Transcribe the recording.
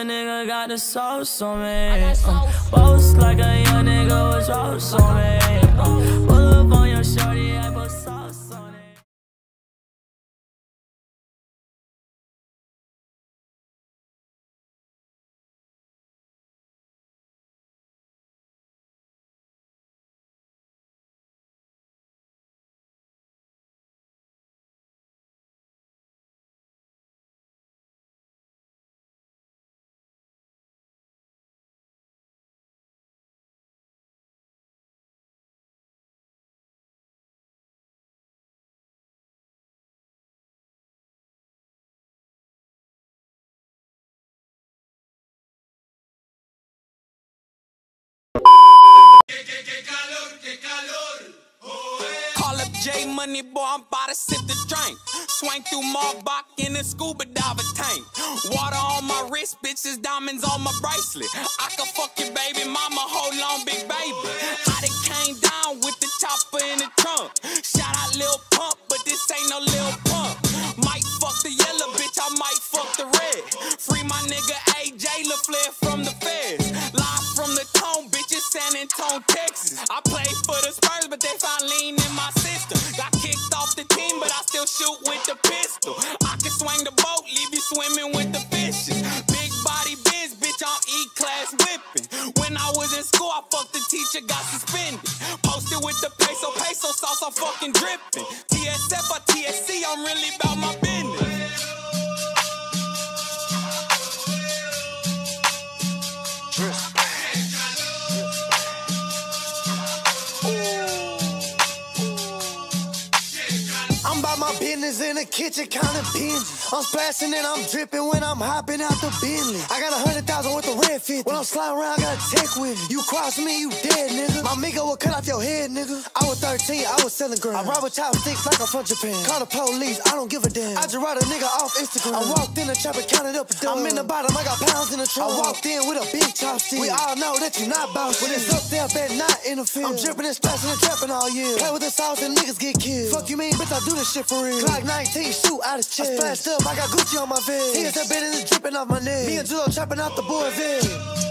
young nigga got the sauce on me. Uh, boast like a young nigga was roast on me. Money, boy, I'm about to sip the drink. Swing through Marbach in a scuba diver tank. Water on my wrist, bitches, diamonds on my bracelet. I can fuck your baby mama, hold on, big baby. I done came down with the chopper in the trunk. Shout out Lil Pump, but this ain't no Lil Pump. Might fuck the yellow bitch, I might fuck the red. Free my nigga AJ LaFleur was in school, I fucked the teacher, got suspended. Posted with the peso, peso sauce, I'm fucking dripping. TSF or TSC, I'm really about my business. My business in the kitchen, counting binges. I'm splashing and I'm dripping when I'm hopping out the Bentley. I got a hundred thousand worth of red fit. When I'm sliding around, I got a tech with. You cross me, you dead, nigga. My nigga will cut off your head, nigga. I was 13, I was selling grams. I rob with chopsticks like I'm from Japan. Call the police, I don't give a damn. I just write a nigga off Instagram. I walked in the trap and counted up a dough. I'm in the bottom, I got pounds in the trunk. I walked in with a big chopstick. We all know that you're not bout shit. When it's up there, bet not in the field. I'm dripping and splashing and trapping all year. Play with the sauce and niggas get killed. Fuck you mean, bitch, I do this shit for real. Clock 19, shoot out his chest. I splashed up, I got Gucci on my vest. He has that bed and it's dripping off my neck. Me and Julo trapping out the Boyville.